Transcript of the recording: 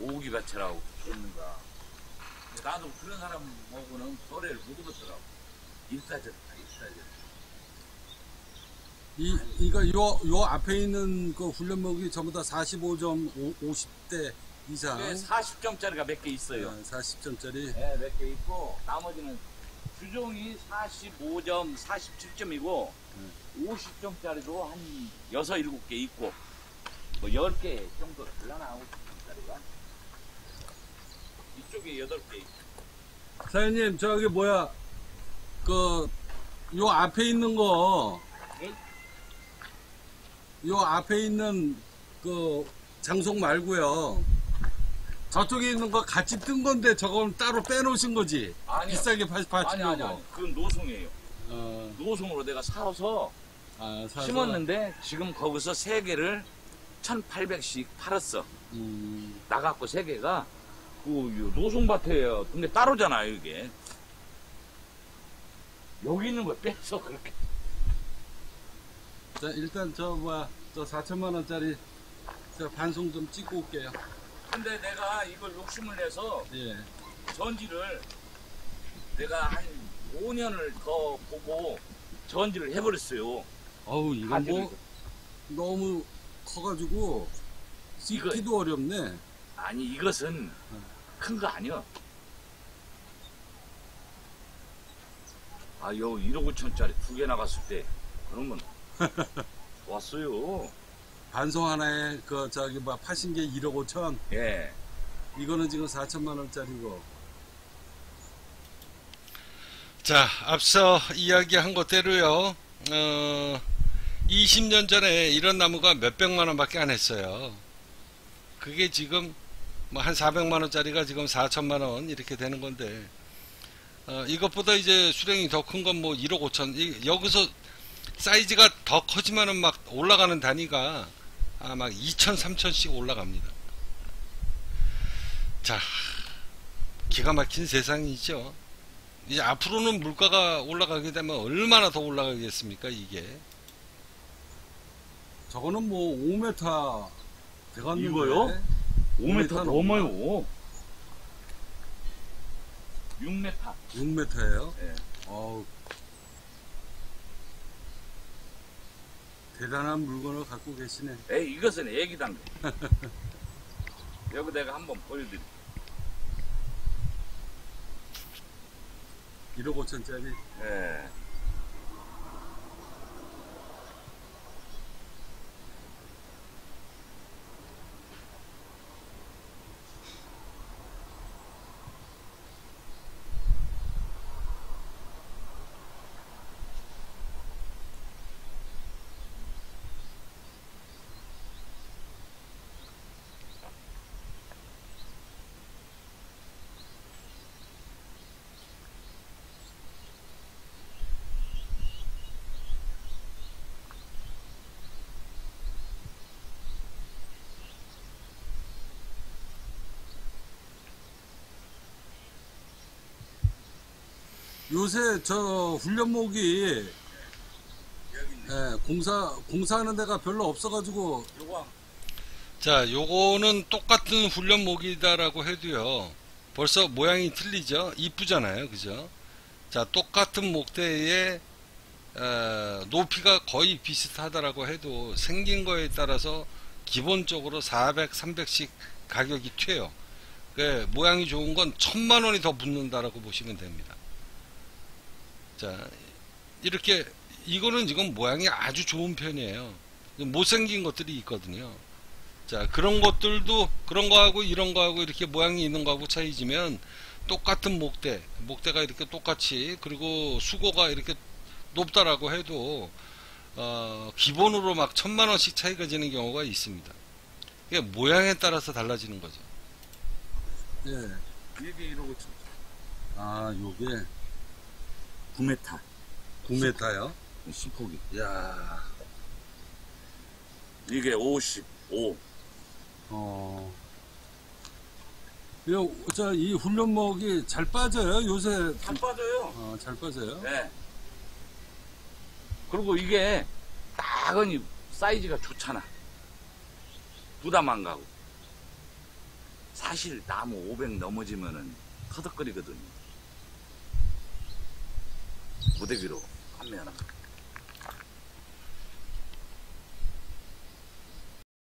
오기 그러는가. 근데 나도 그런 사람하고는 거래를 못 해봤더라고. 일사졌다, 일사졌다. 이, 이거 요, 요 앞에 있는 그 훈련목이 전부 다 45점 50대 이상. 네, 40점짜리가 몇 개 있어요. 40점짜리. 네, 몇 개 있고, 나머지는 주종이 45점, 47점이고, 50점짜리도 한 6, 7개 있고, 뭐 10개 정도 될라나, 50점짜리가. 이쪽에 8개 있고. 사장님, 저기 뭐야, 그, 요 앞에 있는 거, 네? 요 앞에 있는 그 장속 말고요. 저쪽에 있는 거 같이 뜬 건데 저건 따로 빼놓으신 거지? 아니요. 비싸게 파, 아니, 파시려고. 아니, 아니. 그건 노송이에요. 어, 노송으로 내가 사서 아, 사서. 심었는데, 지금 거기서 3개를 1,800씩 팔았어. 음, 나갖고 3개가, 그, 요 노송밭이에요. 근데 따로잖아요, 이게. 여기 있는 거 뺐어, 그렇게. 자, 일단 저, 뭐야, 저 4천만 원짜리 저 반송 좀 찍고 올게요. 근데 내가 이걸 욕심을 내서 예. 전지를 내가 한 5년을 더 보고 전지를 해버렸어요. 어우, 이거 가지를. 뭐, 너무 커가지고, 씻기도 어렵네. 아니, 이것은 큰 거 아니야. 아, 요 1억 5천짜리 두 개 나갔을 때, 그러면 좋았어요. 반송 하나에 그 저기 뭐 파신 게 1억 5천 예. 이거는 지금 4천만 원짜리고 자, 앞서 이야기한 것대로요. 어, 20년 전에 이런 나무가 몇 백만 원밖에 안 했어요. 그게 지금 뭐 한 400만 원짜리가 지금 4천만 원 이렇게 되는 건데 어, 이것보다 이제 수령이 더 큰 건 뭐 1억 5천 이- 여기서 사이즈가 더 커지면은 막 올라가는 단위가 아, 막 2천, 3천씩 올라갑니다. 자, 기가 막힌 세상이죠. 이제 앞으로는 물가가 올라가게 되면 얼마나 더 올라가겠습니까, 이게? 저거는 뭐 5m 되갔는데 이거요? 5m 5m 넘어요. 6m. 6m예요. 예. 어우 대단한 물건을 갖고 계시네. 에이, 이것은 애기단 거. 여기 내가 한번 보여드릴게요. 1억 5천짜리. 예. 요새 저 훈련목이. 예, 공사 공사하는 데가 별로 없어가지고 자, 요거는 똑같은 훈련목이다라고 해도요. 벌써 모양이 틀리죠? 이쁘잖아요. 그죠? 자, 똑같은 목대에 어, 높이가 거의 비슷하다라고 해도 생긴 거에 따라서 기본적으로 400, 300씩 가격이 튀어요. 그 모양이 좋은 건 천만 원이 더 붙는다라고 보시면 됩니다. 자, 이렇게 이거는 지금 모양이 아주 좋은 편이에요. 못생긴 것들이 있거든요. 자, 그런 것들도 그런 거하고 이런 거하고 이렇게 모양이 있는 거하고 차이지면 똑같은 목대, 목대가 이렇게 똑같이 그리고 수고가 이렇게 높다라고 해도 어, 기본으로 막 천만 원씩 차이가 지는 경우가 있습니다. 이게 모양에 따라서 달라지는 거죠. 예. 이게 이러고 쳐. 아 요게 9m. 9m요. 10폭이. 야. 이게 55. 어. 저이 훈련목이 잘 빠져요. 요새 잘 빠져요. 어, 잘 빠져요. 네. 그리고 이게 딱은 사이즈가 좋잖아. 부담 안 가고. 사실 나무 500 넘어지면은 터덕거리거든요. 무대기로 판매하는 거.